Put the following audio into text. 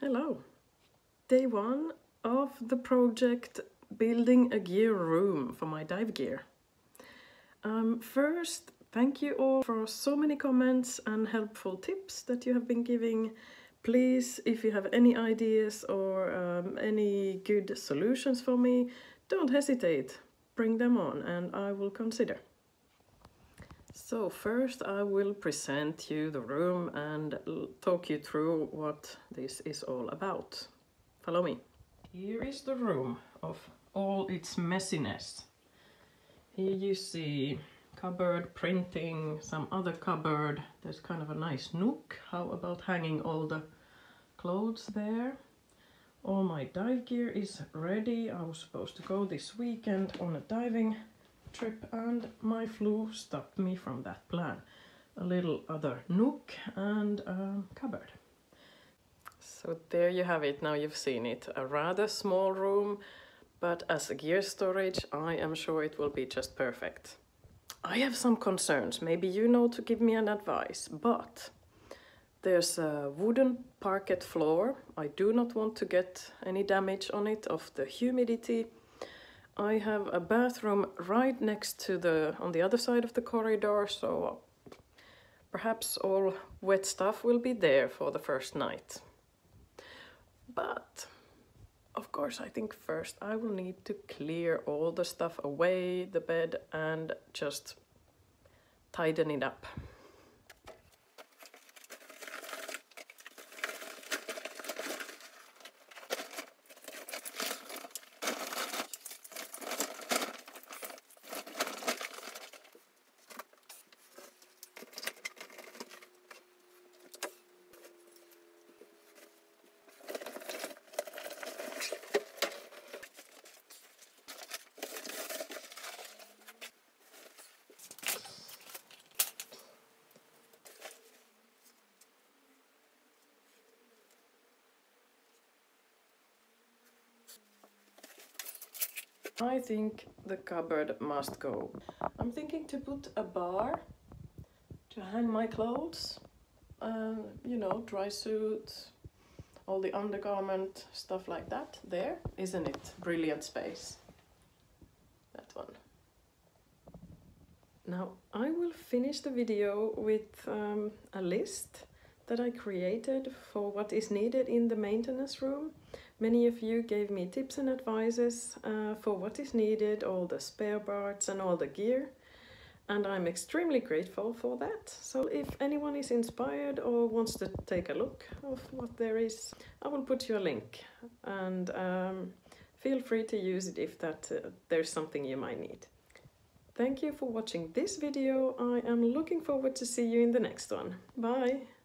Hello. Day one of the project building a gear room for my dive gear. Um, first, thank you all for so many comments and helpful tips that you have been giving. Please, if you have any ideas or um, any good solutions for me, don't hesitate. Bring them on and I will consider. So first I will present you the room and talk you through what this is all about. Follow me. Here is the room of all its messiness. Here you see cupboard, printing, some other cupboard. There's kind of a nice nook. How about hanging all the clothes there? All my dive gear is ready. I was supposed to go this weekend on a diving trip and my flu stopped me from that plan. A little other nook and a cupboard. So there you have it, now you've seen it. A rather small room, but as a gear storage, I am sure it will be just perfect. I have some concerns, maybe you know to give me an advice, but there's a wooden parquet floor. I do not want to get any damage on it of the humidity I have a bathroom right next to the, on the other side of the corridor, so perhaps all wet stuff will be there for the first night. But, of course, I think first I will need to clear all the stuff away, the bed, and just tighten it up. I think the cupboard must go. I'm thinking to put a bar to hang my clothes. Uh, you know, dry suit, all the undergarment, stuff like that. There, isn't it? Brilliant space. That one. Now I will finish the video with um, a list that I created for what is needed in the maintenance room. Many of you gave me tips and advices uh, for what is needed, all the spare parts and all the gear. And I'm extremely grateful for that. So if anyone is inspired or wants to take a look of what there is, I will put you a link. And um, feel free to use it if that uh, there's something you might need. Thank you for watching this video. I am looking forward to see you in the next one. Bye!